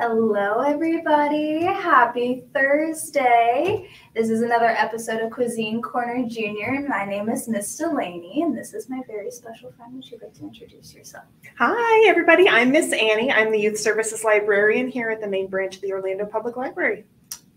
Hello, everybody. Happy Thursday. This is another episode of Cuisine Corner Junior, and my name is Miss Delaney, and this is my very special friend. Would you like to introduce yourself? Hi, everybody. I'm Miss Annie. I'm the Youth Services Librarian here at the main branch of the Orlando Public Library.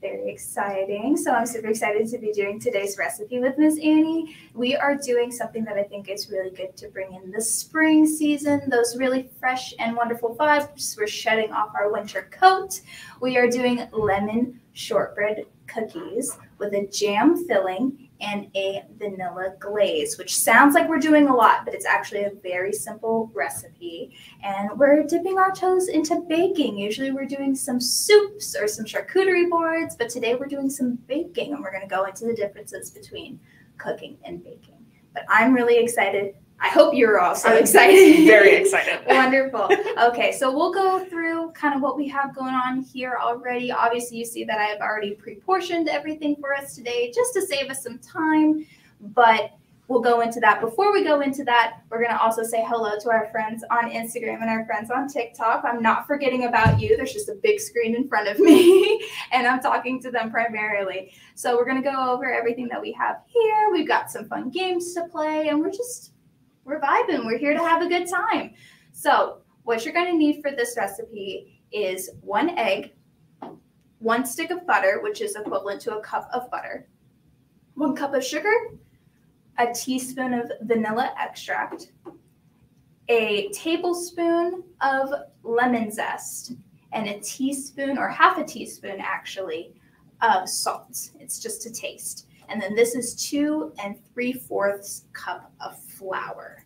Very exciting. So I'm super excited to be doing today's recipe with Miss Annie. We are doing something that I think is really good to bring in the spring season, those really fresh and wonderful vibes. We're shedding off our winter coat. We are doing lemon shortbread cookies with a jam filling and a vanilla glaze, which sounds like we're doing a lot, but it's actually a very simple recipe. And we're dipping our toes into baking. Usually we're doing some soups or some charcuterie boards, but today we're doing some baking and we're going to go into the differences between cooking and baking. But I'm really excited I hope you're also I'm excited. Very excited. Wonderful. Okay, so we'll go through kind of what we have going on here already. Obviously, you see that I have already pre-portioned everything for us today just to save us some time, but we'll go into that. Before we go into that, we're going to also say hello to our friends on Instagram and our friends on TikTok. I'm not forgetting about you. There's just a big screen in front of me, and I'm talking to them primarily. So we're going to go over everything that we have here. We've got some fun games to play, and we're just we're vibing. We're here to have a good time. So, what you're going to need for this recipe is one egg, one stick of butter, which is equivalent to a cup of butter, one cup of sugar, a teaspoon of vanilla extract, a tablespoon of lemon zest, and a teaspoon or half a teaspoon actually of salt. It's just to taste. And then this is two and three fourths cup of flour.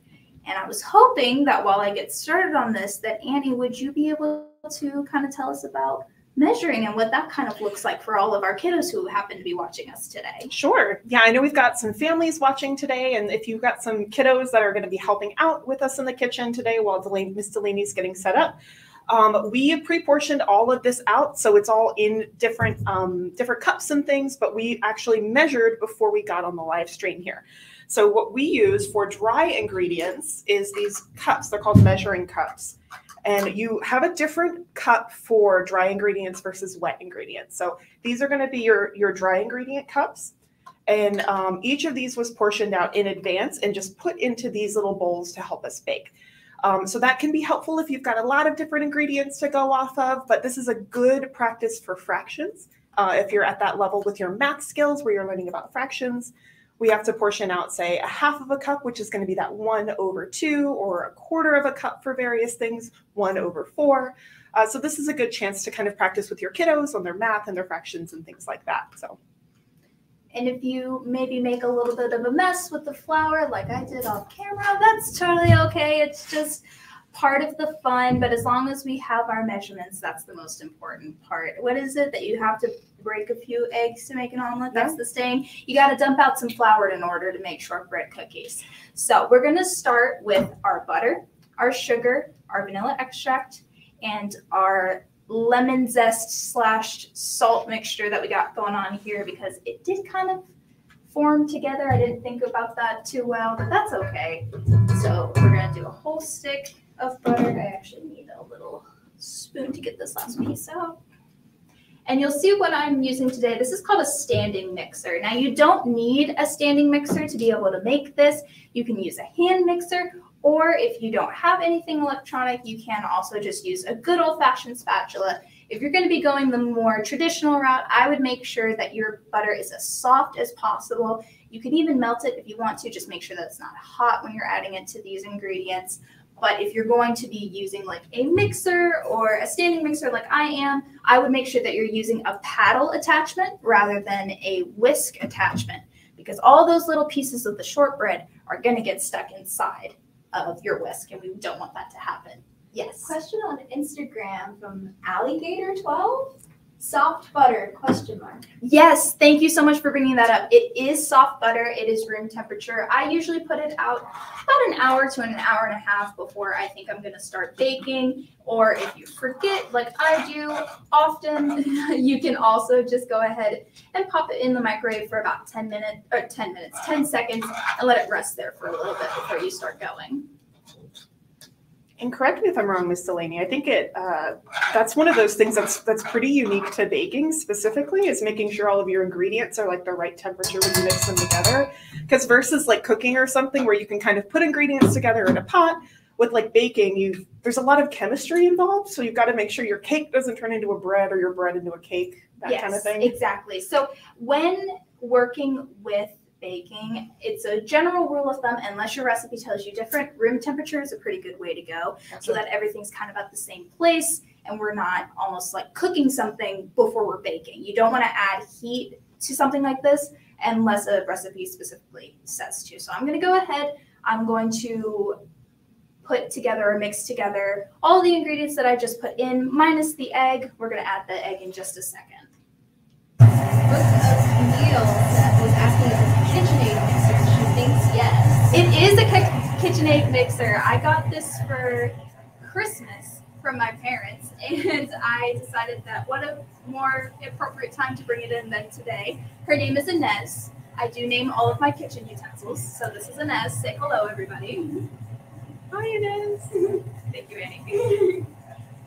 And I was hoping that while I get started on this, that Annie, would you be able to kind of tell us about measuring and what that kind of looks like for all of our kiddos who happen to be watching us today. Sure. Yeah, I know we've got some families watching today, and if you've got some kiddos that are going to be helping out with us in the kitchen today while Delaney, Miss Delaney's getting set up, um, we have pre-portioned all of this out, so it's all in different um, different cups and things. But we actually measured before we got on the live stream here. So what we use for dry ingredients is these cups. They're called measuring cups. And you have a different cup for dry ingredients versus wet ingredients. So these are going to be your, your dry ingredient cups. And um, each of these was portioned out in advance and just put into these little bowls to help us bake. Um, so that can be helpful if you've got a lot of different ingredients to go off of, but this is a good practice for fractions. Uh, if you're at that level with your math skills where you're learning about fractions, we have to portion out, say, a half of a cup, which is going to be that one over two, or a quarter of a cup for various things, one over four. Uh, so this is a good chance to kind of practice with your kiddos on their math and their fractions and things like that. So. And if you maybe make a little bit of a mess with the flour, like I did off camera, that's totally okay. It's just part of the fun. But as long as we have our measurements, that's the most important part. What is it that you have to break a few eggs to make an omelet? That's yeah. the stain. You got to dump out some flour in order to make shortbread cookies. So we're going to start with our butter, our sugar, our vanilla extract, and our lemon zest slash salt mixture that we got going on here because it did kind of form together. I didn't think about that too well, but that's okay. So we're gonna do a whole stick of butter. I actually need a little spoon to get this last piece out. And you'll see what I'm using today. This is called a standing mixer. Now you don't need a standing mixer to be able to make this. You can use a hand mixer or if you don't have anything electronic, you can also just use a good old fashioned spatula. If you're going to be going the more traditional route, I would make sure that your butter is as soft as possible. You can even melt it if you want to, just make sure that it's not hot when you're adding it to these ingredients. But if you're going to be using like a mixer or a standing mixer like I am, I would make sure that you're using a paddle attachment rather than a whisk attachment because all those little pieces of the shortbread are going to get stuck inside of your whisk, and we don't want that to happen. Yes. Question on Instagram from Alligator12. Soft butter, question mark. Yes, thank you so much for bringing that up. It is soft butter. It is room temperature. I usually put it out about an hour to an hour and a half before I think I'm going to start baking. Or if you forget, like I do often, you can also just go ahead and pop it in the microwave for about 10 minutes or 10 minutes, 10 seconds, and let it rest there for a little bit before you start going. And correct me if I'm wrong, Miss Delaney. I think it uh, that's one of those things that's that's pretty unique to baking specifically is making sure all of your ingredients are like the right temperature when you mix them together. Because versus like cooking or something where you can kind of put ingredients together in a pot, with like baking, you there's a lot of chemistry involved. So you've got to make sure your cake doesn't turn into a bread or your bread into a cake, that yes, kind of thing. Exactly. So when working with baking, it's a general rule of thumb, unless your recipe tells you different, room temperature is a pretty good way to go so that everything's kind of at the same place and we're not almost like cooking something before we're baking. You don't want to add heat to something like this unless a recipe specifically says to. So I'm going to go ahead, I'm going to put together or mix together all the ingredients that I just put in minus the egg. We're going to add the egg in just a second. It is a ki- KitchenAid mixer. I got this for Christmas from my parents, and I decided that what a more appropriate time to bring it in than today. Her name is Inez. I do name all of my kitchen utensils, so this is Inez. Say hello, everybody. Hi, Inez. Thank you, Annie.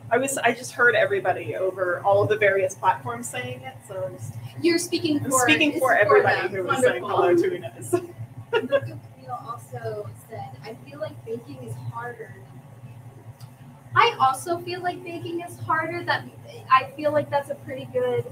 I was I just heard everybody over all of the various platforms saying it, so I'm, just, You're speaking I'm for speaking for everybody them. who was saying hello to Inez. Book of Meal also said, I feel like baking is harder. I also feel like baking is harder. That I feel like that's a pretty good,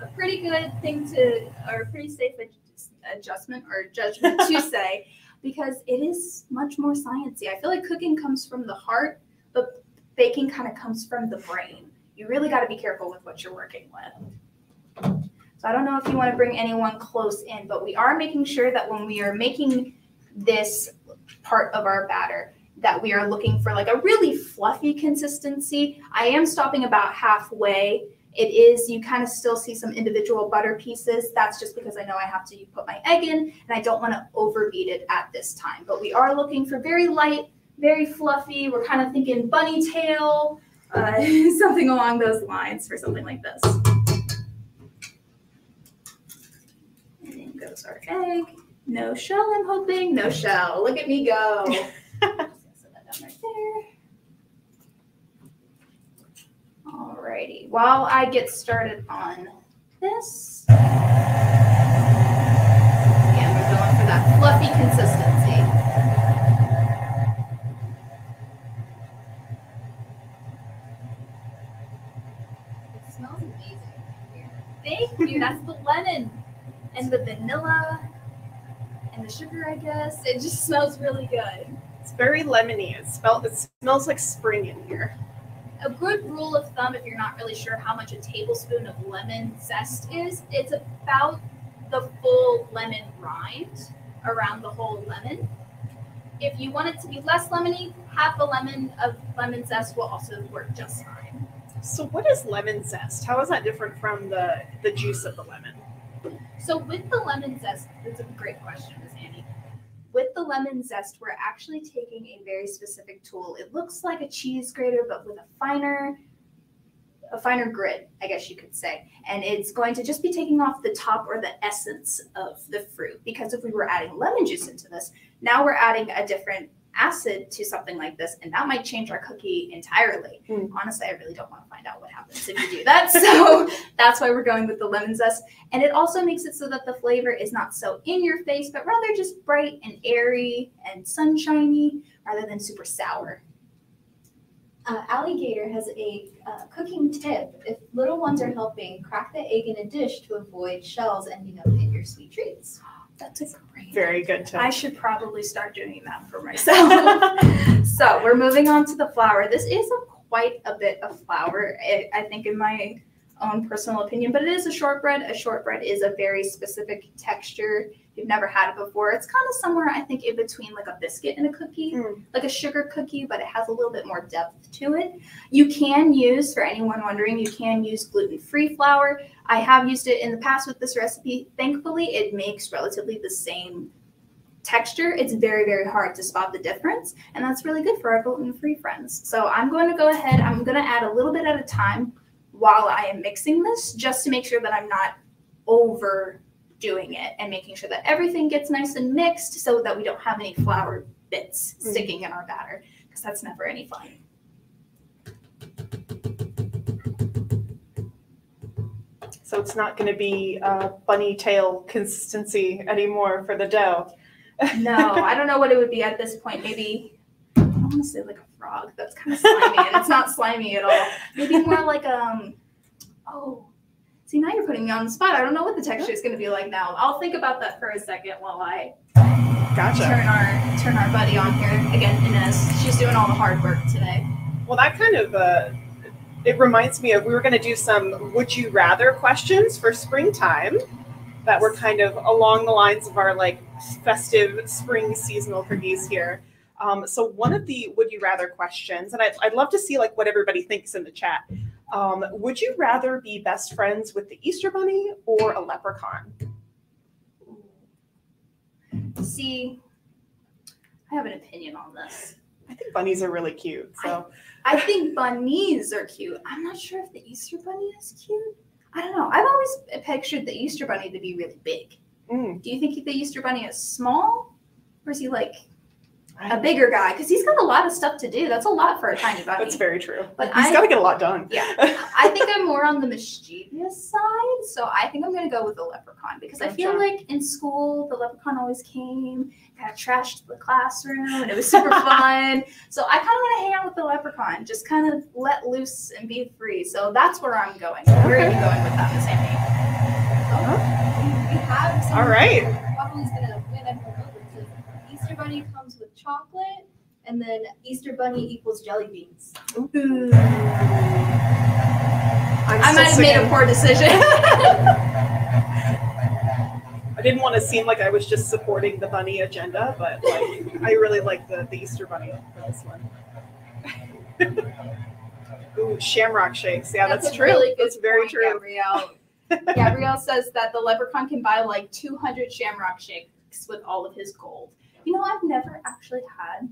a pretty good thing to, or a pretty safe ad- adjustment or judgment to say, because it is much more sciencey. I feel like cooking comes from the heart, but baking kind of comes from the brain. You really got to be careful with what you're working with. So I don't know if you want to bring anyone close in, but we are making sure that when we are making this part of our batter, that we are looking for like a really fluffy consistency. I am stopping about halfway. It is, you kind of still see some individual butter pieces. That's just because I know I have to put my egg in and I don't want to overbeat it at this time. But we are looking for very light, very fluffy. We're kind of thinking bunny tail, uh, something along those lines for something like this. And in goes our egg. No shell, I'm hoping. No shell. Look at me go. Set that down right. Alrighty. While I get started on this, again, we're going for that fluffy consistency. It smells amazing here. Thank you. That's the lemon and the vanilla and the sugar, I guess. It just smells really good. It's very lemony. It, smell, it smells like spring in here. a good rule of thumb if you're not really sure how much a tablespoon of lemon zest is it's about the full lemon rind around the whole lemon if you want it to be less lemony half a lemon of lemon zest will also work just fine So what is lemon zest? How is that different from the the juice of the lemon? so with the lemon zest that's a great question with the lemon zest we're actually taking a very specific tool it looks like a cheese grater but with a finer a finer grid, I guess you could say. And it's going to just be taking off the top or the essence of the fruit. Because if we were adding lemon juice into this, now we're adding a different acid to something like this, and that might change our cookie entirely. Hmm. Honestly, I really don't want to find out what happens if you do that. So that's why we're going with the lemon zest. And it also makes it so that the flavor is not so in your face, but rather just bright and airy and sunshiny rather than super sour. Uh, Alligator has a uh, cooking tip. If little ones are helping, crack the egg in a dish to avoid shells ending up in your sweet treats. That's a great Very good tip. I should probably start doing that for myself. so we're moving on to the flour. This is a, quite a bit of flour, I I think, in my own personal opinion, but it is a shortbread. A shortbread is a very specific texture. You've never had it before, it's kind of somewhere, I think, in between like a biscuit and a cookie, Mm. like a sugar cookie, but it has a little bit more depth to it. You can use, for anyone wondering, you can use gluten free flour. I have used it in the past with this recipe. Thankfully, it makes relatively the same texture. It's very, very hard to spot the difference, and that's really good for our gluten free friends. So I'm going to go ahead, I'm going to add a little bit at a time while I am mixing this just to make sure that I'm not overdoing it and making sure that everything gets nice and mixed so that we don't have any flour bits Mm. sticking in our batter. because that's never any fun. So it's not going to be uh, bunny tail consistency anymore for the dough. No, I don't know what it would be at this point. Maybe I want to say like a frog. That's kind of slimy, and it's not slimy at all. Maybe more like um. Oh, see now you're putting me on the spot. I don't know what the texture is going to be like now. I'll think about that for a second while I Gotcha. turn our turn our buddy on here again. Inez, she's doing all the hard work today. Well, that kind of uh, it reminds me of we were going to do some would you rather questions for springtime that were kind of along the lines of our like festive spring seasonal cookies here. Um, so one of the would you rather questions, and I'd, I'd love to see like what everybody thinks in the chat. Um, would you rather be best friends with the Easter Bunny or a leprechaun? See, I have an opinion on this. I think bunnies are really cute. So I think bunnies are cute. I'm not sure if the Easter bunny is cute. I don't know. I've always pictured the Easter bunny to be really big. mm, Do you think the Easter bunny is small, or is he like a bigger guy? Because he's got a lot of stuff to do. That's a lot for a tiny bunny. that's very true. But He's got to get a lot done. Yeah. I think I'm more on the mischievous side, so I think I'm gonna go with the leprechaun because I feel like in school the leprechaun always came, kind of trashed the classroom, and it was super fun. So I kind of want to hang out with the leprechaun, just kind of let loose and be free. So that's where I'm going. Where are you going with that, Miss Amy? We have All right. Gonna win everyone over. Easter Bunny comes with chocolate, and then Easter Bunny equals jelly beans. I'm I might have made a poor decision. I didn't want to seem like I was just supporting the bunny agenda, but like I really like the, the Easter bunny for this one. Ooh, shamrock shakes. Yeah, that's, a true. really that's very point, true. Gabrielle. Gabrielle says that the leprechaun can buy like 200 shamrock shakes with all of his gold. You know, I've never actually had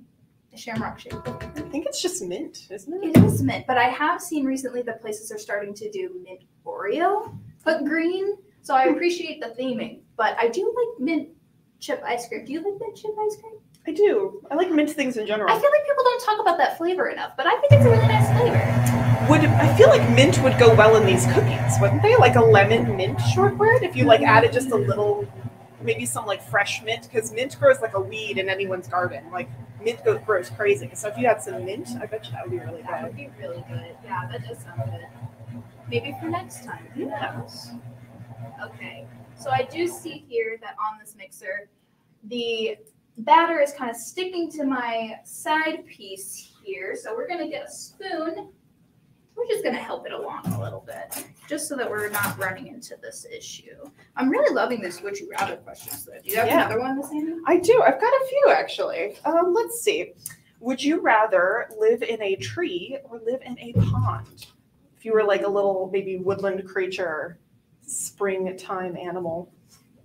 a shamrock shake. I think it's just mint, isn't it? It is mint, but I have seen recently that places are starting to do mint Oreo, but green. So I hmm. appreciate the theming, but I do like mint chip ice cream. Do you like mint chip ice cream? I do. I like mint things in general. I feel like people don't talk about that flavor enough, but I think it's a really nice flavor. Would I feel like mint would go well in these cookies, wouldn't they? Like a lemon mint shortbread if you like added just a little maybe some like fresh mint because mint grows like a weed in anyone's garden. Like mint goes grows crazy. So if you had some mint, I bet you that would be really That good. would be really good. Yeah, that does sound good. Maybe for next time. Who Yeah. knows? Okay. So I do see here that on this mixer, the batter is kind of sticking to my side piece here. So we're going to get a spoon. We're just going to help it along a little bit, just so that we're not running into this issue. I'm really loving this would you rather questions though. Do you have Yeah. another one, Miss Amy? I do. I've got a few actually. Um, let's see. Would you rather live in a tree or live in a pond? If you were like a little maybe woodland creature, springtime animal.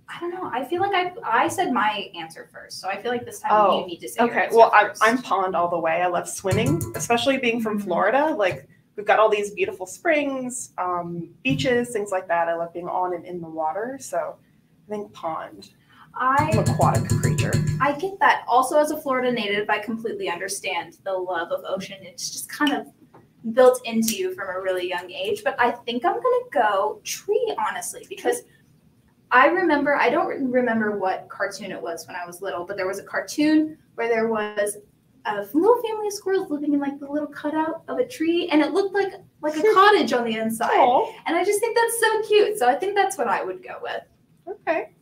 I don't know. I feel like I I said my answer first, so I feel like this time Oh, you need to say Okay, well, I'm. I'm pond all the way. I love swimming, especially being from Florida. Like, we've got all these beautiful springs, um, beaches, things like that. I love being on and in the water. So I think pond. I'm I an aquatic creature. I get that. Also, as a Florida native, I completely understand the love of ocean. It's just kind of built into you from a really young age. But I think I'm gonna go tree, honestly, because I remember I don't remember what cartoon it was when I was little, but there was a cartoon where there was a little family of squirrels living in like the little cutout of a tree, and it looked like like a cottage on the inside. Oh, And I just think that's so cute. So I think that's what I would go with. okay.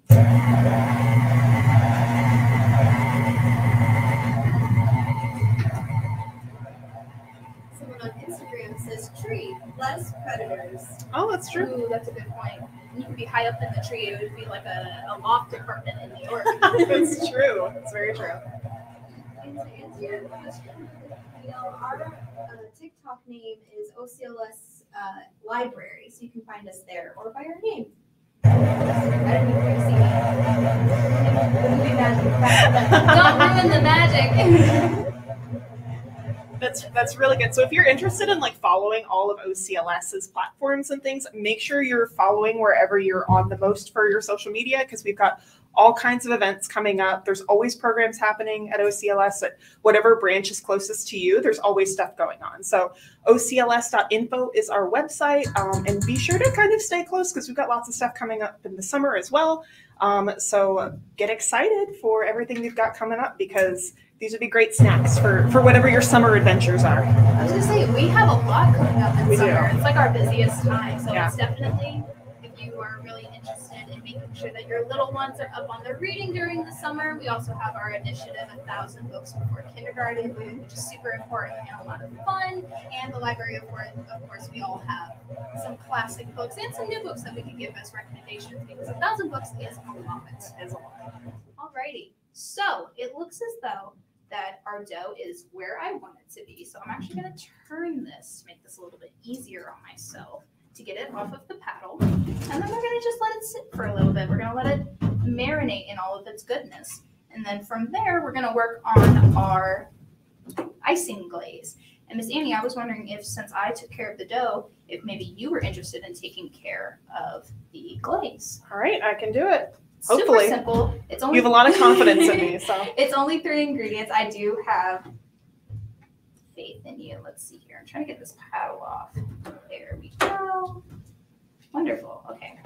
Someone on Instagram says tree, less predators. Oh, that's true. Ooh, that's a good point. You could be high up in the tree. It would be like a, a loft apartment in New York. that's true. That's very true. To answer your question, you know, our uh, TikTok name is OCLS uh, Library, so you can find us there or by our name. Don't ruin the magic. That's that's really good. So if you're interested in like following all of OCLS's platforms and things, make sure you're following wherever you're on the most for your social media because we've got all kinds of events coming up. There's always programs happening at OCLS at whatever branch is closest to you. There's always stuff going on. So OCLS.info is our website, um, and be sure to kind of stay close because we've got lots of stuff coming up in the summer as well. Um, so get excited for everything we've got coming up because these would be great snacks for for whatever your summer adventures are. I was gonna say we have a lot coming up in We do. summer. It's like our busiest time, so Yeah. it's definitely sure that your little ones are up on their reading during the summer. We also have our initiative, a thousand books before kindergarten, which is super important and a lot of fun. And the library, of course, of course, we all have some classic books and some new books that we can give as recommendations because a thousand books is a lot. Is a lot. Alrighty, so it looks as though that our dough is where I want it to be. So I'm actually going to turn this to make this a little bit easier on myself to get it off of the paddle. And then we're going to just let it sit for a little bit. We're going to let it marinate in all of its goodness. And then from there, we're going to work on our icing glaze. And Miss Annie, I was wondering if since I took care of the dough, if maybe you were interested in taking care of the glaze. All right, I can do it. Super Hopefully. simple. It's only You have a lot of confidence in me, so it's only three ingredients. I do have faith in you. Let's see here. I'm trying to get this paddle off. Wonderful. Okay.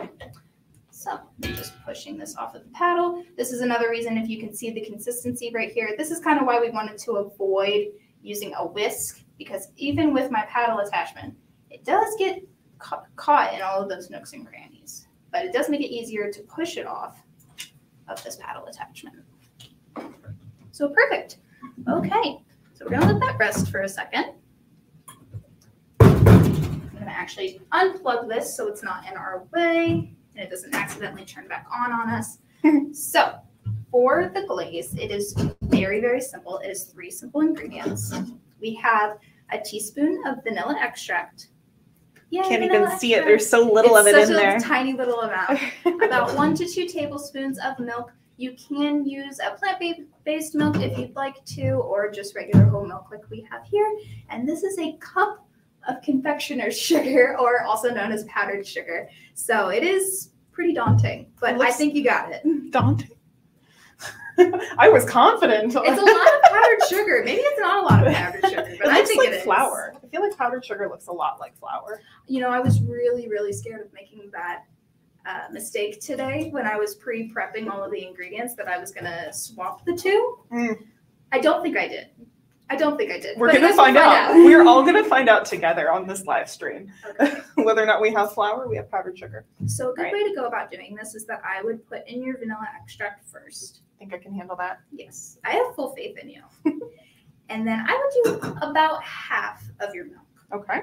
So I'm just pushing this off of the paddle. This is another reason if you can see the consistency right here. This is kind of why we wanted to avoid using a whisk because even with my paddle attachment, it does get ca- caught in all of those nooks and crannies. But it does make it easier to push it off of this paddle attachment. So perfect. Okay, so we're gonna let that rest for a second. I'm gonna actually unplug this so it's not in our way and it doesn't accidentally turn back on on us. so for the glaze, it is very, very simple. It is three simple ingredients. We have a teaspoon of vanilla extract. Yay, can't even see it. There's so little It's of it in a there. Tiny little amount about one to two tablespoons of milk. You can use a plant based milk if you'd like to, or just regular whole milk like we have here. And this is a cup of confectioner's sugar, or also known as powdered sugar. So it is pretty daunting, but I think you got it. Daunting. I was confident. It's a lot of powdered sugar. Maybe it's not a lot of powdered sugar, but it I think like it is. flour. I feel like powdered sugar looks a lot like flour. You know, I was really, really scared of making that uh, mistake today when I was pre prepping all of the ingredients that I was going to swap the two. Mm. I don't think I did. I don't think I did. We're gonna guys will find out. We're all gonna find out together on this live stream Okay. whether or not we have flour. We have powdered sugar. So a good Right. way to go about doing this is that I would put in your vanilla extract first. I think I can handle that. Yes, I have full faith in you. and then I would do about half of your milk. Okay.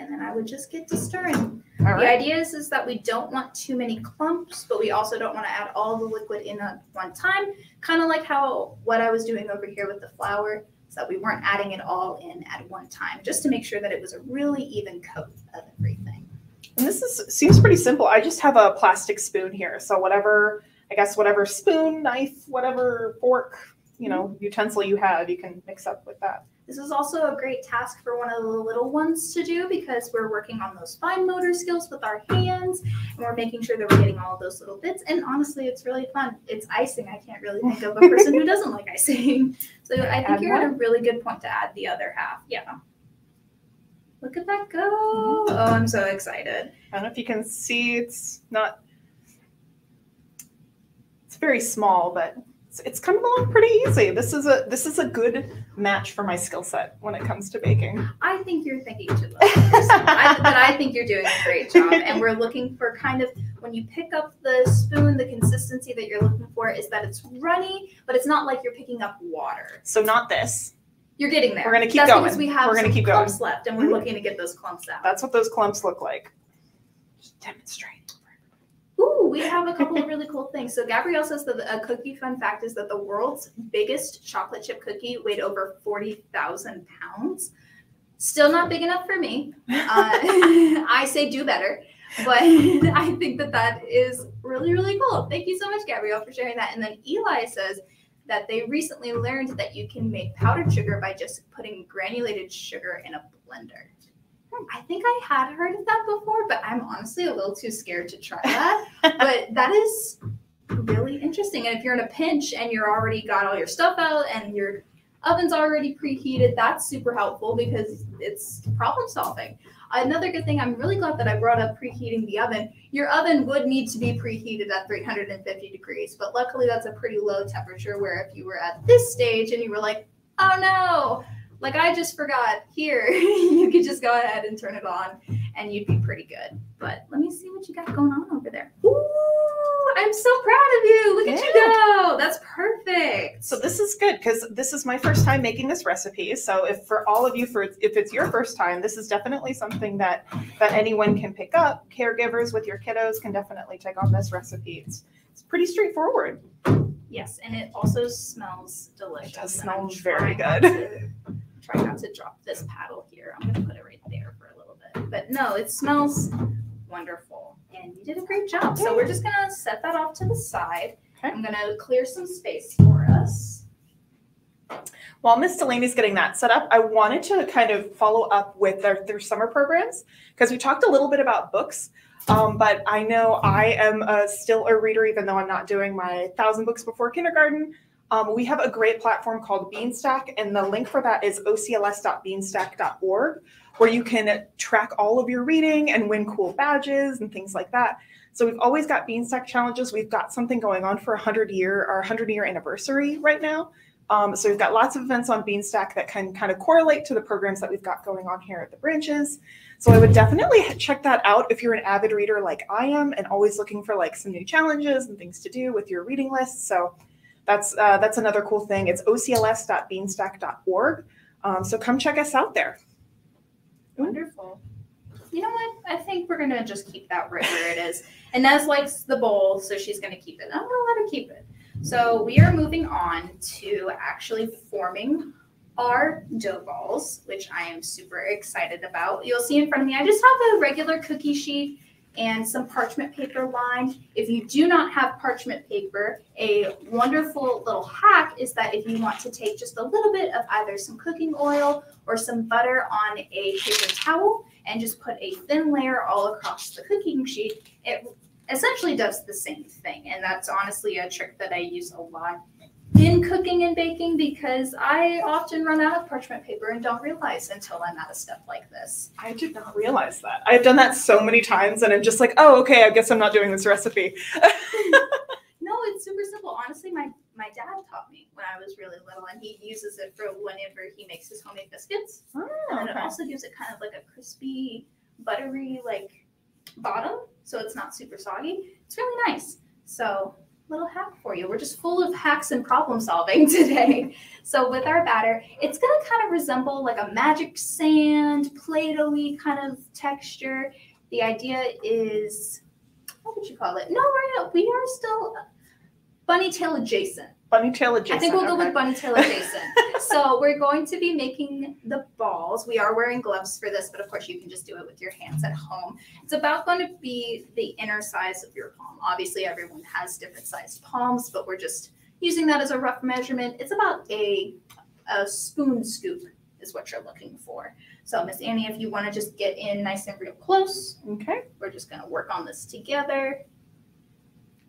And then I would just get to stirring. All The idea is, is that we don't want too many clumps, but we also don't want to add all the liquid in at one time. Kind of like how what I was doing over here with the flour, is that we weren't adding it all in at one time, just to make sure that it was a really even coat of everything. And this is seems pretty simple. I just have a plastic spoon here, so whatever I guess whatever spoon, knife, whatever fork, you know, utensil you have, you can mix up with that. This is also a great task for one of the little ones to do because we're working on those fine motor skills with our hands and we're making sure that we're getting all of those little bits. And honestly, it's really fun. It's icing. I can't really think of a person who doesn't like icing. So I think Add you're at a really good point to add the other half. Yeah. Look at that go. Mm-hmm. Oh, I'm so excited. I don't know if you can see. It's not. It's very small, but it's, it's coming along pretty easy. This is a this is a good match for my skill set when it comes to baking. I think you're thinking too low. I, but I think you're doing a great job. And we're looking for kind of when you pick up the spoon, the consistency that you're looking for is that it's runny, but it's not like you're picking up water. So not this. You're getting there. We're gonna keep That's going. because we have We're gonna keep going. clumps left, and we're Mhm. looking to get those clumps out. That's what those clumps look like. Just demonstrate. Ooh, we have a couple of really cool things. So Gabrielle says that a cookie fun fact is that the world's biggest chocolate chip cookie weighed over forty thousand pounds. Still not big enough for me. Uh, I say do better. But I think that that is really, really cool. Thank you so much, Gabrielle, for sharing that. And then Eli says that they recently learned that you can make powdered sugar by just putting granulated sugar in a blender. I think I had heard of that before, but I'm honestly a little too scared to try that. but that is really interesting. And if you're in a pinch and you're already got all your stuff out and your oven's already preheated, that's super helpful because it's problem solving. Another good thing, I'm really glad that I brought up preheating the oven. Your oven would need to be preheated at 350 degrees, but luckily that's a pretty low temperature where if you were at this stage and you were like, oh no, like I just forgot here, you could just go ahead and turn it on and you'd be pretty good. But let me see what you got going on over there. Ooh, I'm so proud of you. Look at you go. That's perfect. So this is good because this is my first time making this recipe. So if for all of you, for if it's your first time, this is definitely something that that anyone can pick up. Caregivers with your kiddos can definitely take on this recipe. It's, it's pretty straightforward. Yes, and it also smells delicious. It does smell very good. to- Try not to drop this paddle here. I'm gonna put it right there for a little bit. But no, it smells wonderful. And you did a great job. So we're just gonna set that off to the side. Okay. I'm gonna clear some space for us. While Miss Delaney's getting that set up, I wanted to kind of follow up with their, their summer programs because we talked a little bit about books. Um, but I know I am uh, still a reader, even though I'm not doing my thousand books before kindergarten. Um, we have a great platform called Beanstack, and the link for that is ocls.beanstack.org, where you can track all of your reading and win cool badges and things like that. So we've always got Beanstack challenges. We've got something going on for a hundred year our hundred year anniversary right now. Um, so we've got lots of events on Beanstack that can kind of correlate to the programs that we've got going on here at the branches. So I would definitely check that out if you're an avid reader like I am and always looking for like some new challenges and things to do with your reading list. So that's uh, that's another cool thing. It's ocls.beanstack.org. Um, so come check us out there. Wonderful. You know what? I think we're gonna just keep that right where it is. And Nez likes the bowl, so she's gonna keep it. I'm gonna let her keep it. So we are moving on to actually forming our dough balls, which I am super excited about. You'll see in front of me, I just have a regular cookie sheet and some parchment paper lined. If you do not have parchment paper, a wonderful little hack is that if you want to take just a little bit of either some cooking oil or some butter on a paper towel and just put a thin layer all across the cooking sheet, it essentially does the same thing. And that's honestly a trick that I use a lot in cooking and baking because I often run out of parchment paper and don't realize until I'm out of stuff like this. I did not realize that. I've done that so many times, and I'm just like, oh, okay, I guess I'm not doing this recipe. No, it's super simple. Honestly, my my dad taught me when I was really little, and he uses it for whenever he makes his homemade biscuits. Oh, And it also gives it kind of like a crispy, buttery like bottom, so it's not super soggy. It's really nice. So little hack for you. We're just full of hacks and problem solving today. So with our batter, it's gonna kind of resemble like a magic sand, Play-Doh-y kind of texture. The idea is, what would you call it? No, we're we are still bunny tail adjacent. Bunny tail adjacent. I think we'll go okay. with bunny tail adjacent. so we're going to be making the balls. We are wearing gloves for this, but of course you can just do it with your hands at home. It's about going to be the inner size of your palm. Obviously, everyone has different sized palms, but we're just using that as a rough measurement. It's about a, a spoon scoop is what you're looking for. So Miss Annie, if you want to just get in nice and real close, Okay. we're just going to work on this together.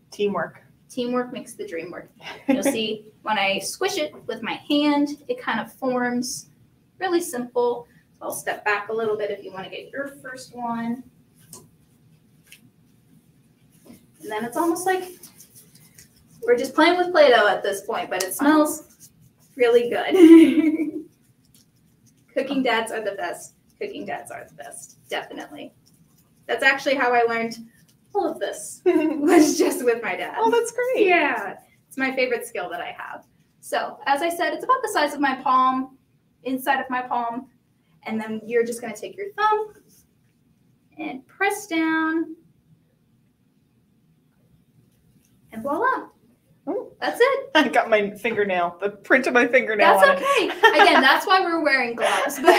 Teamwork. Teamwork makes the dream work. You'll see when I squish it with my hand, it kind of forms really simple. So I'll step back a little bit if you want to get your first one. And then it's almost like we're just playing with Play-Doh at this point, but it smells really good. Cooking dads are the best. Cooking dads are the best, definitely. That's actually how I learned all of this was just with my dad. oh, that's great. Yeah, it's my favorite skill that I have. So, as I said, it's about the size of my palm, inside of my palm, and then you're just going to take your thumb and press down, and voila. Oh. That's it. I got my fingernail, the print of my fingernail That's on it. okay. Again, that's why we're wearing gloves, but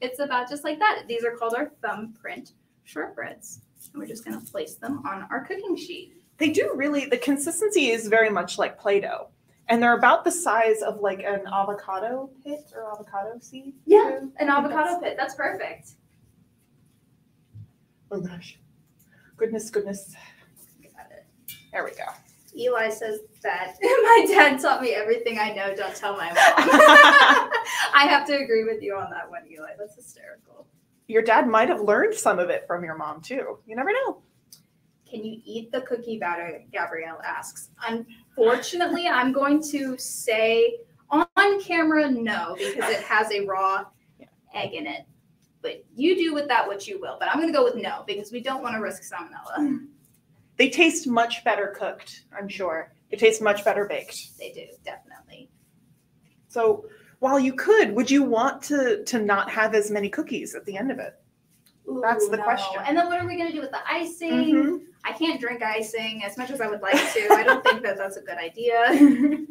it's about just like that. These are called our thumbprint shortbreads. And we're just going to place them on our cooking sheet. They do really, the consistency is very much like Play Doh. And they're about the size of like an avocado pit or avocado seed. Yeah, too. An avocado that's- pit. That's perfect. Oh gosh. Goodness, goodness. Got it. There we go. Eli says that my dad taught me everything I know. Don't tell my mom. I have to agree with you on that one, Eli. That's hysterical. Your dad might have learned some of it from your mom too. You never know. Can you eat the cookie batter? Gabrielle asks. Unfortunately, I'm going to say on camera no because it has a raw Yeah. egg in it. But you do with that what you will. But I'm going to go with no because we don't want to risk salmonella. Mm. They taste much better cooked, I'm sure. They taste much better baked. They do, definitely. So while you could, would you want to to not have as many cookies at the end of it? That's the no. question. And then what are we going to do with the icing? Mhm. I can't drink icing as much as I would like to. I don't think that that's a good idea.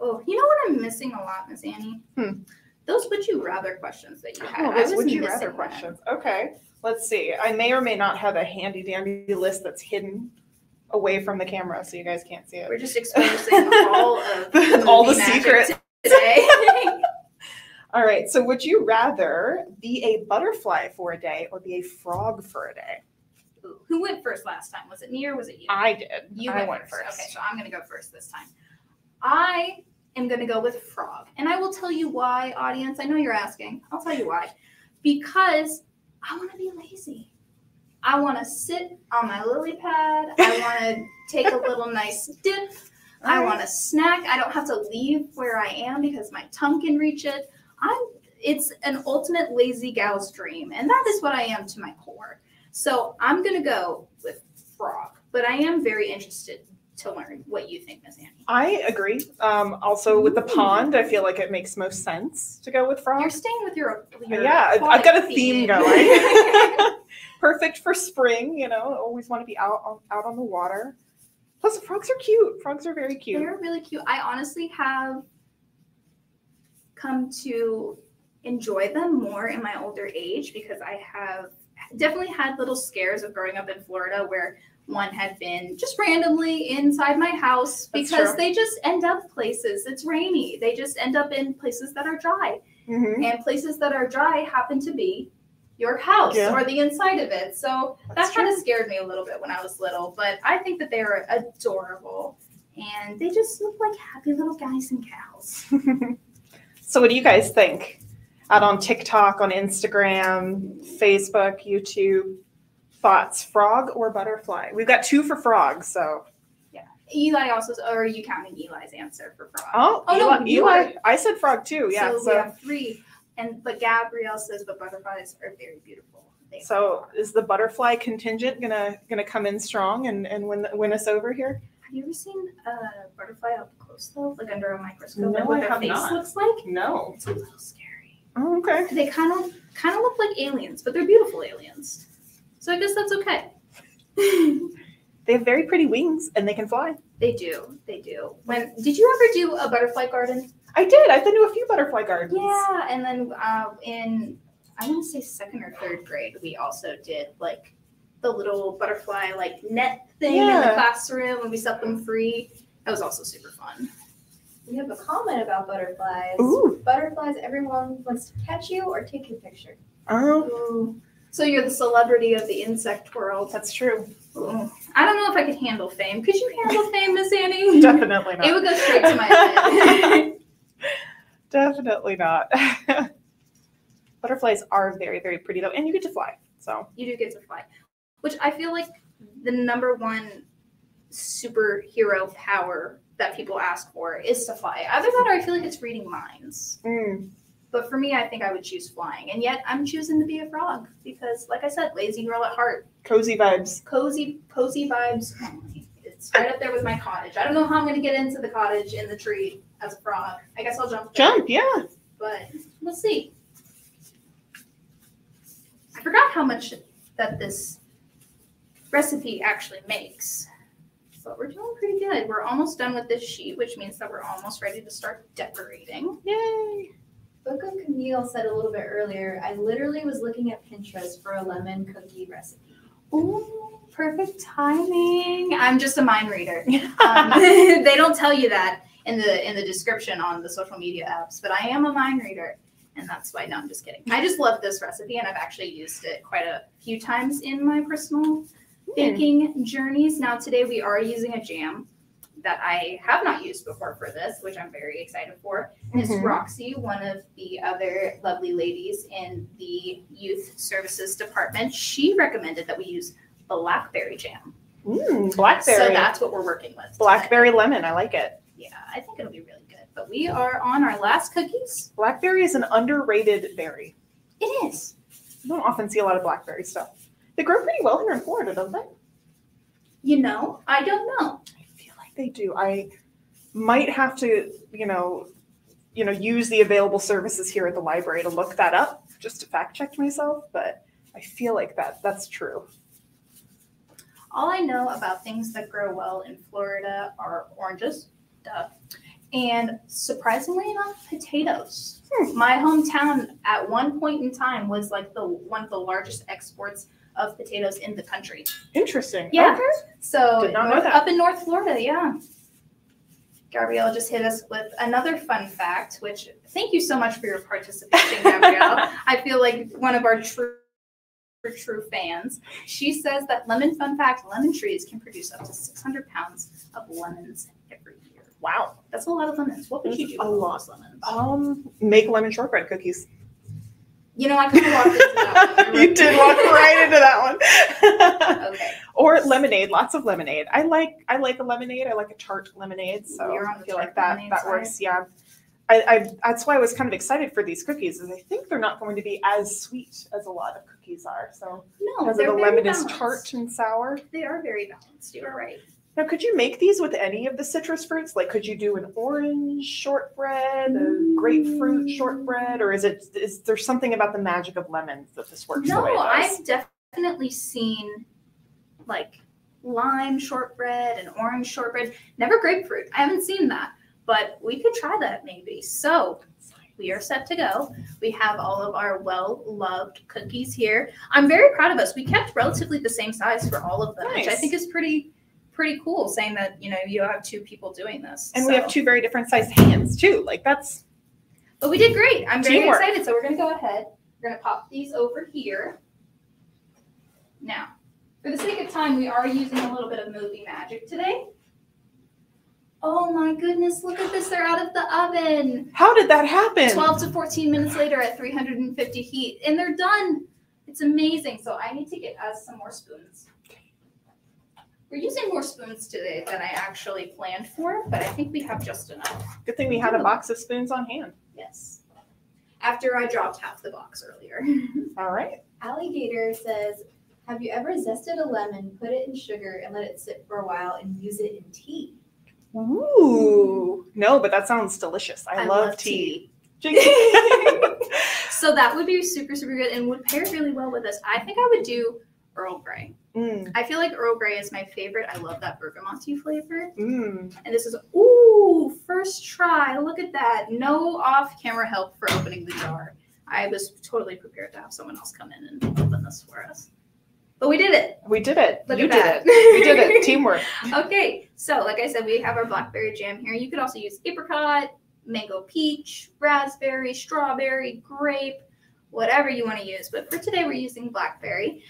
oh, you know what I'm missing a lot, Miss Annie? Hmm. Those would you rather questions that you had. Oh, those would you rather that. questions? Okay, let's see. I may or may not have a handy dandy list that's hidden away from the camera, so you guys can't see it. We're just exposing all of All the magic secrets. Today. All right. So, would you rather be a butterfly for a day or be a frog for a day? Ooh, Who went first last time? Was it me or was it you? I did. You I went, first. Okay, so I'm gonna go first this time. I am gonna go with frog, and I will tell you why, audience. I know you're asking. I'll tell you why. Because I want to be lazy. I want to sit on my lily pad. I want to take a little nice dip. I want a snack. I don't have to leave where I am because my tongue can reach it. I'm. It's an ultimate lazy gal's dream, and that is what I am to my core. So I'm gonna go with frog, but I am very interested to learn what you think, Miss Annie. I agree. Um, also, with the pond, I feel like it makes most sense to go with frog. You're staying with your, your yeah, I've- I've got a theme theme. going. Perfect for spring. You know, always want to be out on, out on the water. Plus, frogs are cute. Frogs are very cute. They're really cute. I honestly have come to enjoy them more in my older age because I have definitely had little scares of growing up in Florida where one had been just randomly inside my house because they just end up places. It's rainy. They just end up in places that are dry. Mhm. And places that are dry happen to be your house Yeah. or the inside of it. So That's that kind of scared me a little bit when I was little, but I think that they are adorable and they just look like happy little guys and gals. so, what do you guys think? Out on TikTok, on Instagram, Facebook, YouTube, thoughts: frog or butterfly? We've got two for frogs, so yeah. Eli also, or are you counting Eli's answer for frog? oh, Oh, no, Eli, you Eli, I said frog too. Yeah, so, so we have three. And but Gabrielle says, but butterflies are very beautiful. They so are. is the butterfly contingent gonna gonna come in strong and and win win us over here? have you ever seen a butterfly up close though, like under a microscope, No, like what I their face not. looks like? No. It's a little scary. Oh, okay. They kind of kind of look like aliens, but they're beautiful aliens. So I guess that's okay. They have very pretty wings and they can fly. they do. They do. When did you ever do a butterfly garden? I did. I've been to a few butterfly gardens. Yeah, and then uh, in I want to say second or third grade, we also did like the little butterfly like net thing in the classroom, and we set them free. That was also super fun. We have a comment about butterflies. Ooh. Butterflies, everyone wants to catch you or take your picture. Oh, So you're the celebrity of the insect world. that's true. Ooh. I don't know if I could handle fame. Could you handle fame, Miss Annie? Definitely not. It would go straight to my head. Definitely not. Butterflies are very, very pretty though, and you get to fly. So you do get to fly, which I feel like the number one superhero power that people ask for is to fly. Either that or I feel like it's reading minds. mm, But for me, I think I would choose flying. And yet I'm choosing to be a frog because, like I said, lazy girl at heart. cozy vibes. Cozy, cozy vibes. It's right up there with my cottage. I don't know how I'm going to get into the cottage in the tree as a frog. I guess I'll jump. there. Jump, yeah. but we'll see. I forgot how much that this recipe actually makes. But we're doing pretty good. We're almost done with this sheet, which means that we're almost ready to start decorating. Yay. Book of Camille said a little bit earlier, I literally was looking at Pinterest for a lemon cookie recipe. Ooh, perfect timing. I'm just a mind reader. Um, they don't tell you that in the in the description on the social media apps, but I am a mind reader, and that's why. No, I'm just kidding. I just love this recipe, and I've actually used it quite a few times in my personal baking journeys. Now today we are using a jam that I have not used before for this, which I'm very excited for. Miss Mhm. Roxy, one of the other lovely ladies in the youth services department, she recommended that we use blackberry jam. Mm, blackberry. So that's what we're working with. today. blackberry lemon. I like it. Yeah, I think it'll be really good. But we are on our last cookies. Blackberry is an underrated berry. It is. You don't often see a lot of blackberry stuff. They grow pretty well here in Florida, don't they? You know, I don't know. I feel like they do. I might have to, you know, you know, use the available services here at the library to look that up just to fact check myself, but I feel like that that's true. All I know about things that grow well in Florida are oranges, and surprisingly enough, potatoes. Hmm. My hometown at one point in time was like the one of the largest exports of potatoes in the country. Interesting. Yeah. Okay. So Did not know that. up in North Florida, yeah. Gabrielle just hit us with another fun fact, which thank you so much for your participation, Gabrielle. I feel like one of our true true fans. She says that lemon fun fact, lemon trees can produce up to 600 pounds of lemons every year. Wow. That's a lot of lemons. What would you do a with lot. of lemons? Um, make lemon shortbread cookies. You know, I kind of walked into that one. you did walk right into that one. Okay. or lemonade, lots of lemonade. I like I like a lemonade. I like a tart lemonade. So You're on I feel like that that side? works. Yeah. I, I that's why I was kind of excited for these cookies, is I think they're not going to be as sweet as a lot of cookies are. So No, because they're the very lemon is tart and sour. They are very balanced. You are right. Now, could you make these with any of the citrus fruits? Like, could you do an orange shortbread, a grapefruit mm. shortbread, or is it is there something about the magic of lemons that this works No. I've definitely seen like lime shortbread and orange shortbread. Never grapefruit. I haven't seen that, but we could try that maybe. So we are set to go. We have all of our well loved cookies here. I'm very proud of us. We kept relatively the same size for all of them, which I think is pretty pretty cool. Saying that you know you have two people doing this, and we have two very different sized hands too. Like that's But we did great. I'm very Teamwork. excited. So we're gonna go ahead. We're gonna pop these over here. Now, for the sake of time, we are using a little bit of movie magic today. Oh my goodness, look at this. They're out of the oven. how did that happen? 12 to 14 minutes later at 350 heat, and they're done. It's amazing. So I need to get us some more spoons. We're using more spoons today than I actually planned for, but I think we have just enough. Good thing we had a box of spoons on hand. Yes. After I dropped half the box earlier. All right. Alligator says, Have you ever zested a lemon, put it in sugar, and let it sit for a while and use it in tea? Ooh. No, but that sounds delicious. I, love, tea. so that would be super, super good and would pair really well with this. I think I would do Earl Grey. mm, I feel like Earl Grey is my favorite. I love that bergamoty flavor. mm. And this is, ooh, first try. Look at that. No off camera help for opening the jar. I was totally prepared to have someone else come in and open this for us. But we did it. We did it. Look you did that. it. We did it. Teamwork. Okay, so like I said, we have our blackberry jam here. You could also use apricot, mango peach, raspberry, strawberry, grape, whatever you want to use. But for today, we're using blackberry.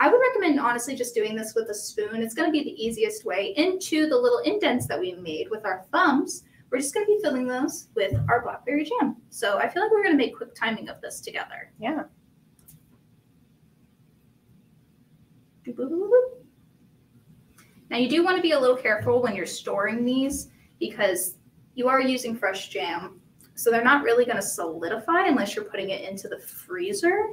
I would recommend honestly just doing this with a spoon. It's going to be the easiest way into the little indents that we made with our thumbs. We're just going to be filling those with our blackberry jam. So I feel like we're going to make quick timing of this together. Yeah. Now you do want to be a little careful when you're storing these because you are using fresh jam. So they're not really going to solidify unless you're putting it into the freezer.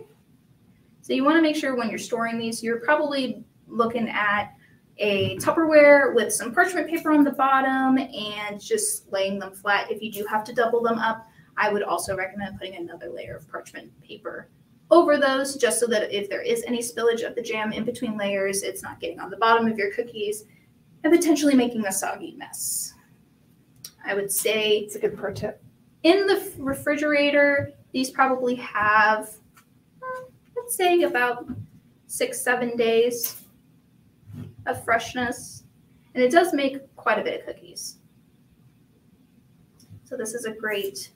So you want to make sure when you're storing these, you're probably looking at a Tupperware with some parchment paper on the bottom and just laying them flat. If you do have to double them up, I would also recommend putting another layer of parchment paper over those just so that if there is any spillage of the jam in between layers, it's not getting on the bottom of your cookies and potentially making a soggy mess. I would say It's a good pro tip. in the refrigerator, these probably have, let's say, about six, seven days. of freshness, and it does make quite a bit of cookies. So this is a great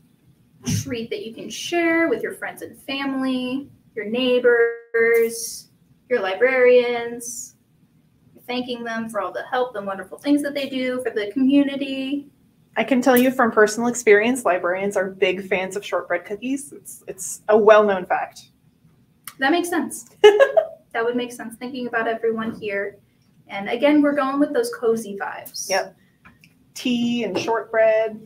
treat that you can share with your friends and family, your neighbors, your librarians, thanking them for all the help and wonderful things that they do for the community. I can tell you from personal experience, librarians are big fans of shortbread cookies. It's it's a well-known fact. That makes sense. that would make sense thinking about everyone here. And again, we're going with those cozy vibes. Yep. Tea and shortbread.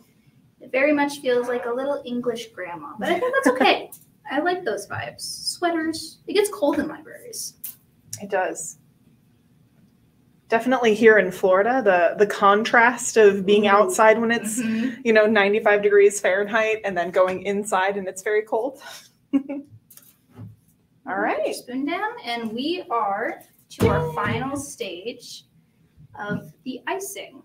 It very much feels like a little English grandma, but I think that's okay. I like those vibes. Sweaters. It gets cold in libraries. It does. Definitely here in Florida, the the contrast of being Ooh. outside when it's Mhm. you know 95 degrees Fahrenheit and then going inside and it's very cold. All right. Spoon down, and we are to our final stage of the icing.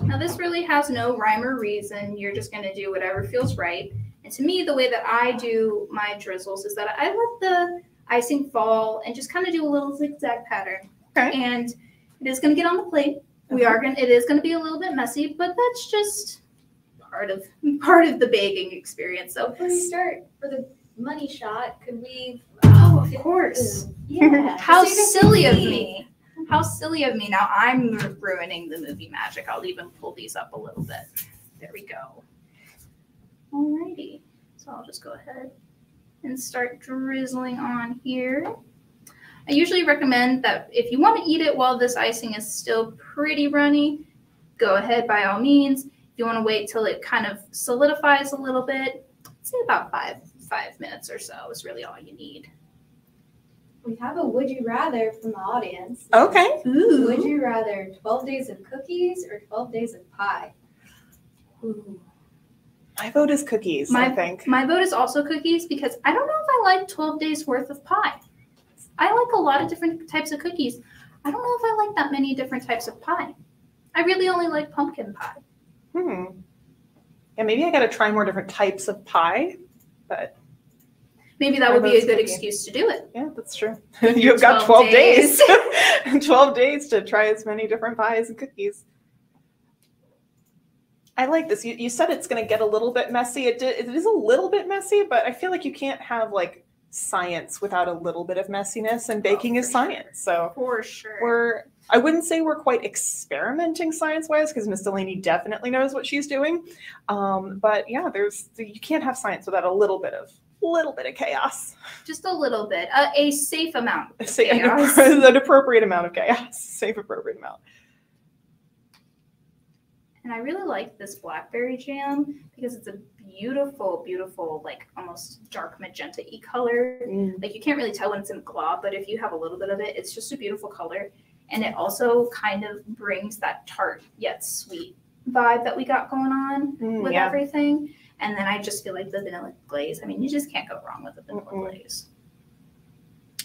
Now, this really has no rhyme or reason. You're just going to do whatever feels right. And to me, the way that I do my drizzles is that I let the icing fall and just kind of do a little zigzag pattern. Okay. And it is going to get on the plate. We are going. It is going to be a little bit messy, but that's just part of part of the baking experience. So, Before we start for the money shot, could we? Oh, of course. Yeah. How just so you guys silly of me. How silly of me. Now I'm ruining the movie magic. I'll even pull these up a little bit. There we go. Alrighty. So I'll just go ahead and start drizzling on here. I usually recommend that if you want to eat it while this icing is still pretty runny, go ahead by all means. If you want to wait till it kind of solidifies a little bit, say about five five minutes or so is really all you need. We have a would you rather from the audience. Okay. Would you rather 12 days of cookies or 12 days of pie? Ooh. My vote is cookies, I My- think. My vote is also cookies because I don't know if I like 12 days worth of pie. I like a lot of different types of cookies. I don't know if I like that many different types of pie. I really only like pumpkin pie. Hmm. Yeah, maybe I got to try more different types of pie. But Maybe that would be a good excuse to do it. yeah, that's true. You've got 12 12 days. 12 days to try as many different pies and cookies. I like this. You, you said it's going to get a little bit messy. It, did, it is a little bit messy, but I feel like you can't have like science without a little bit of messiness, and baking for is sure. science. So For sure. we're I wouldn't say we're quite experimenting science wise because Miss Delaney definitely knows what she's doing. Um, but yeah, there's you can't have science without a little bit of little bit of chaos. Just a little bit. Uh, a safe amount. an, chaos. appro- an appropriate amount of chaos, safe appropriate amount. And I really like this blackberry jam because it's a beautiful, beautiful, like almost dark magenta y color. Like you can't really tell when it's in a glob, but if you have a little bit of it, it's just a beautiful color. And it also kind of brings that tart yet sweet vibe that we got going on Mm, with yeah. everything. And then I just feel like the vanilla glaze. I mean, you just can't go wrong with the vanilla Mm-mm. glaze.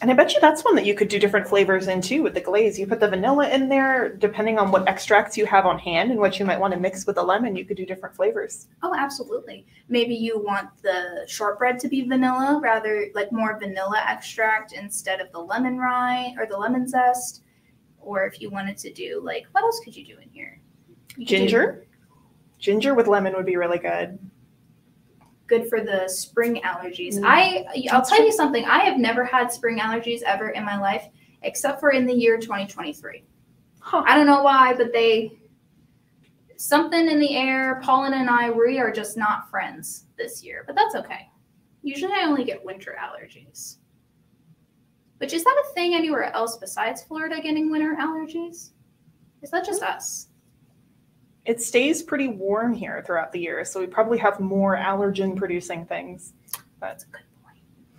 And I bet you that's one that you could do different flavors in too with the glaze. You put the vanilla in there, depending on what extracts you have on hand and what you might want to mix with the lemon, you could do different flavors. Oh, absolutely. Maybe you want the shortbread to be vanilla, rather like more vanilla extract instead of the lemon rind or the lemon zest. Or if you wanted to do like, what else could you do in here? You could do Ginger? Ginger with lemon would be really good. Good for the spring allergies. Mm. I I'll tell you something. I have never had spring allergies ever in my life, except for in the year 2023. Huh. I don't know why, but they something in the air. Pollen and I, we are just not friends this year, but that's okay. Usually, I only get winter allergies. Which is that a thing anywhere else besides Florida getting winter allergies? Is that just us? It stays pretty warm here throughout the year, so we probably have more allergen producing things. That's a good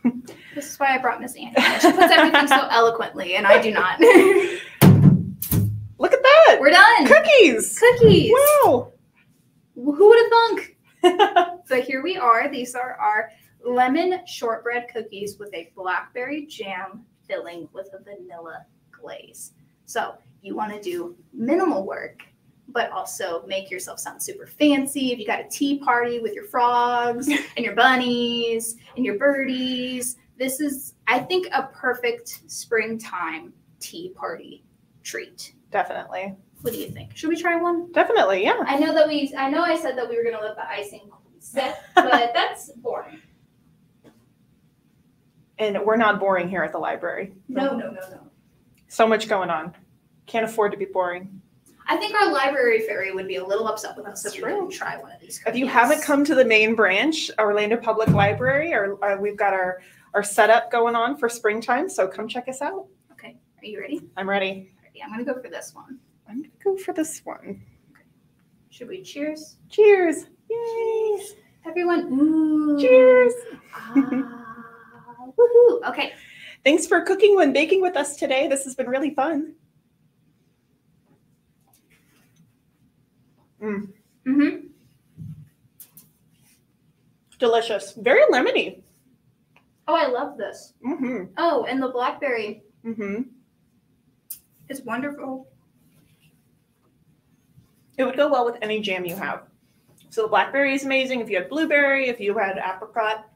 point. this is why I brought Miss Annie. She puts everything so eloquently, and I do not. Look at that! We're done. Cookies! Cookies. Wow! Who would have thunk? So here we are. These are our lemon shortbread cookies with a blackberry jam filling with a vanilla glaze. So you want to do minimal work, but also make yourself sound super fancy. If you got a tea party with your frogs and your bunnies and your birdies, this is, I think, a perfect springtime tea party treat. Definitely. What do you think? Should we try one? Definitely, yeah. I know that we. I know I said that we were gonna let the icing sit, but that's boring. And we're not boring here at the library. No, no, no, no. So much going on. Can't afford to be boring. I think our library fairy would be a little upset with us if we didn't try one of these. If you haven't come to the main branch, Orlando Public Library, or uh, we've got our our setup going on for springtime, so come check us out. okay, are you ready? I'm ready. Ready. I'm gonna go for this one. I'm gonna go for this one. Okay. Should we cheers? Cheers! Yay! Everyone, ooh. Cheers! Ah, woohoo. Okay, Thanks for cooking and baking with us today. This has been really fun. Mm, mm-hmm. delicious. Very lemony. Oh, I love this. Mm-hmm. Oh, and the blackberry Mm-hmm. is wonderful. It would go well with any jam you have. So the blackberry is amazing. If you had blueberry, if you had apricot,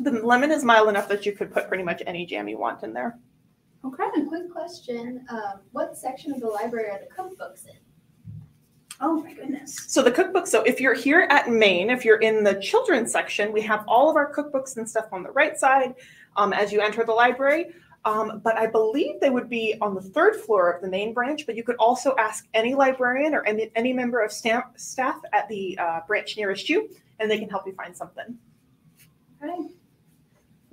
the lemon is mild enough that you could put pretty much any jam you want in there. Okay. A quick question: um, What section of the library are the cookbooks in? Oh my goodness. So the cookbook. So if you're here at Main, if you're in the children's section, we have all of our cookbooks and stuff on the right side um, as you enter the library. Um, but I believe they would be on the third floor of the main branch. But you could also ask any librarian or any, any member of staff, staff at the uh, branch nearest you, and they can help you find something. Okay.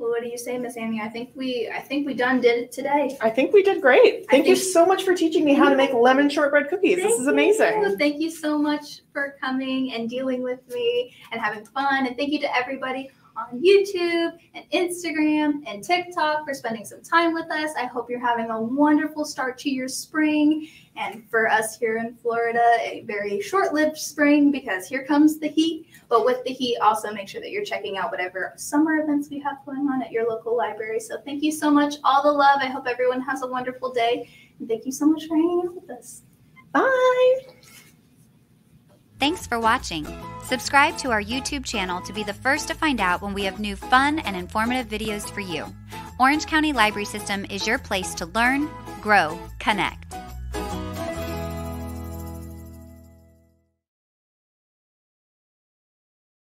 Well, what do you say, Miss Amy? I think we, I think we done did it today. I think we did great. Thank you so much for teaching me how to make lemon shortbread cookies. this is amazing. you. Thank you so much for coming and dealing with me and having fun. And thank you to everybody on YouTube and Instagram and TikTok for spending some time with us. I hope you're having a wonderful start to your spring. And for us here in Florida, a very short lived spring because here comes the heat. But with the heat, also make sure that you're checking out whatever summer events we have going on at your local library. So thank you so much. All the love. I hope everyone has a wonderful day. And thank you so much for hanging out with us. Bye. Thanks for watching. Subscribe to our YouTube channel to be the first to find out when we have new fun and informative videos for you. Orange County Library System is your place to learn, grow, connect.